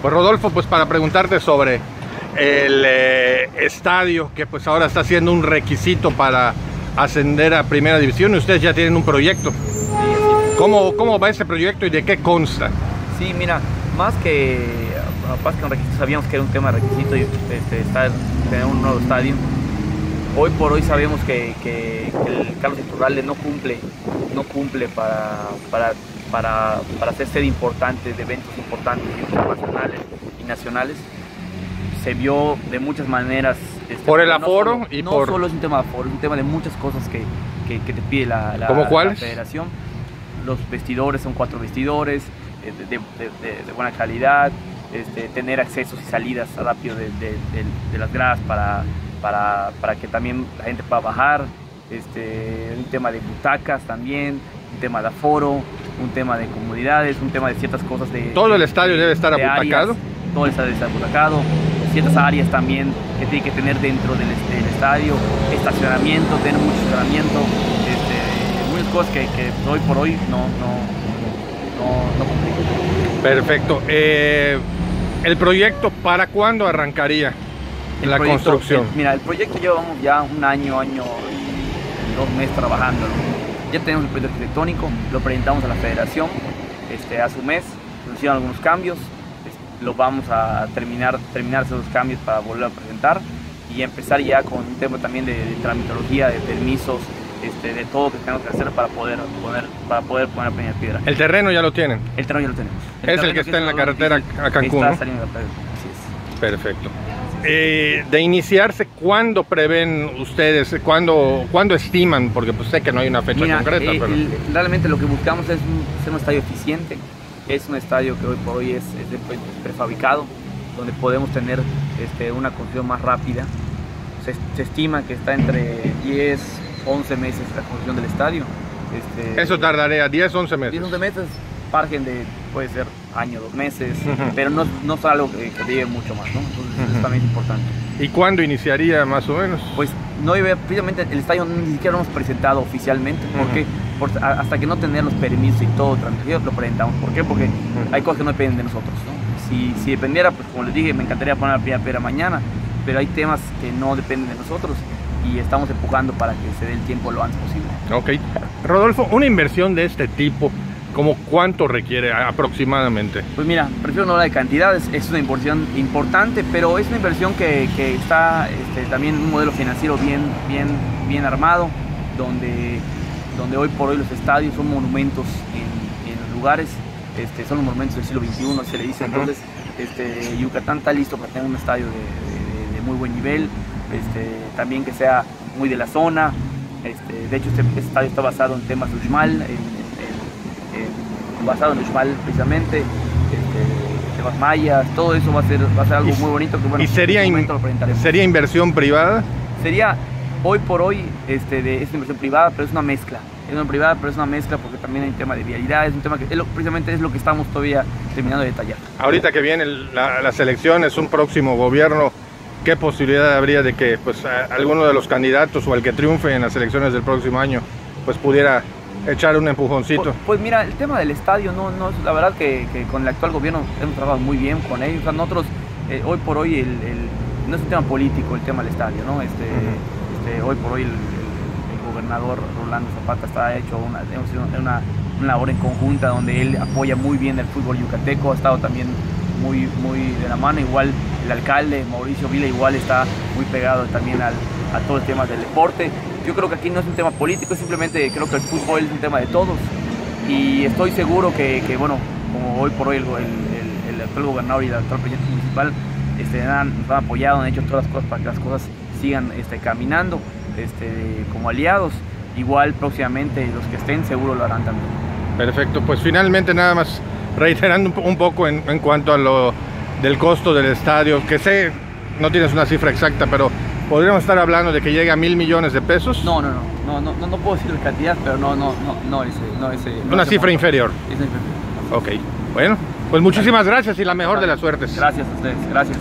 Pues Rodolfo, pues para preguntarte sobre el eh, estadio que pues ahora está siendo un requisito para ascender a primera división y ustedes ya tienen un proyecto. ¿Cómo, ¿Cómo va ese proyecto y de qué consta? Sí, mira, más que, más un requisito, sabíamos que era un tema de requisito y este, estar, tener un nuevo estadio. Hoy por hoy sabemos que el Carlos Iturralde no cumple, no cumple para, para, para, para hacer sede importante de eventos importantes internacionales y nacionales. Se vio de muchas maneras. este, Por el no aforo solo- y no por- solo es un tema de aforo, es un tema de muchas cosas que, que, que te pide la, la, ¿Cómo la federación. Los vestidores son cuatro vestidores eh, de, de- de- de- buena calidad, este, tener accesos y salidas rápido de las gradas para, para, para que también la gente pueda bajar, este, un tema de butacas también, un tema de aforo, un tema de comodidades, un tema de ciertas cosas de... ¿Todo el de- estadio debe estar de áreas, todo el estadio debe estar abutacado, ciertas áreas también que tiene que tener dentro del, est- del estadio, estacionamiento, tener mucho estacionamiento, este, muchas cosas que, que hoy por hoy no, no, no. Perfecto. Eh, ¿El proyecto para cuándo arrancaría El la proyecto- construcción? el- mira, el proyecto llevamos ya un año, año y dos meses trabajando. Ya tenemos el proyecto arquitectónico, lo presentamos a la federación este, a su mes, nos hicieron algunos cambios, es- lo vamos a terminar, terminar esos cambios para volver a presentar y empezar ya con un tema también de, de tramitología, de permisos, este, de todo lo que tenemos que hacer para poder poner, para poder poner piedra. El terreno ya lo tienen. El terreno ya lo tenemos. Es el que está en la carretera a Cancún, Está ¿no? saliendo de la así es. Perfecto. Eh, de iniciarse, ¿cuándo prevén ustedes? ¿Cuándo, ¿Cuándo estiman? Porque pues sé que no hay una fecha Mira, concreta. eh, pero... realmente lo que buscamos es un, ser un estadio eficiente. Es un estadio que hoy por hoy es, es de pre- prefabricado, donde podemos tener este, una construcción más rápida. Se, se estima que está entre 10, 11 meses la construcción del estadio. Este, Eso tardaría 10, 11 meses. 10, 11 meses, margen de puede ser año, dos meses, Ujú. pero no, no es algo que, que lleve mucho más, ¿no? Entonces eso también es importante. ¿Y cuándo iniciaría más o menos? Pues no precisamente el estadio ni siquiera lo hemos presentado oficialmente, porque por- a- hasta que no tener los permisos y todo transmitido lo presentamos. ¿Por qué? Porque hay cosas que no dependen de nosotros. ¿no? Si, si dependiera, pues como les dije, me encantaría poner la primera piedra mañana, pero hay temas que no dependen de nosotros y estamos empujando para que se dé el tiempo lo antes posible. Ok. Rodolfo, una inversión de este tipo, ¿como cuánto requiere aproximadamente? Pues mira, prefiero no hablar de cantidades, es una inversión importante, pero es una inversión que, que está este, también en un modelo financiero bien, bien, bien armado, donde, donde hoy por hoy los estadios son monumentos en, en los lugares, este, son los monumentos del siglo XXI, se le dice. Entonces, este, Yucatán está listo para tener un estadio de, de- de muy buen nivel, este, también que sea muy de la zona. Este, de hecho, este, estadio está basado en temas de Uxmal, en- basado en Uxmal precisamente, este, temas mayas, todo eso va a ser, va a ser algo muy bonito que bueno, ¿Y sería, en su in- momento lo presentaremos. sería inversión privada? Sería hoy por hoy este, de esta inversión privada, pero es una mezcla. Es una privada, pero es una mezcla porque también hay un tema de vialidad, es un tema que es lo- precisamente es lo que estamos todavía terminando de detallar. Ahorita que viene el- la- las elecciones, un próximo gobierno, ¿qué posibilidad habría de que pues, a- alguno de los candidatos o el que triunfe en las elecciones del próximo año pues pudiera echar un empujoncito? Pues, pues mira, el tema del estadio, no, no, la verdad que, que con el actual gobierno hemos trabajado muy bien con ellos. O sea, nosotros, eh, hoy por hoy, el, el- no es un tema político el tema del estadio, ¿no? Este, este, hoy por hoy el, el- el gobernador Rolando Zapata está hecho una, hemos hecho una, una labor en conjunta donde él apoya muy bien el fútbol yucateco, ha estado también muy, muy de la mano, igual el alcalde Mauricio Vila igual está muy pegado también al, a todos los temas del deporte. Yo creo que aquí no es un tema político, simplemente creo que el fútbol es un tema de todos y estoy seguro que, que, bueno, como hoy por hoy el, el- el- el actual gobernador y el actual presidente municipal este, han, nos han apoyado, han hecho todas las cosas para que las cosas sigan este, caminando este, como aliados. Igual próximamente los que estén seguro lo harán también. Perfecto, pues finalmente nada más reiterando un, po- un poco en, en cuanto a lo del costo del estadio, que sé, no tienes una cifra exacta, pero podríamos estar hablando de que llega a mil millones de pesos. No, no, no, no, no, no, puedo decir la cantidad, pero no, no, no, no ese, no ese. no Una ese cifra inferior. Esa inferior. Ok, bueno, pues muchísimas gracias y la mejor de las suertes. Gracias a ustedes, gracias.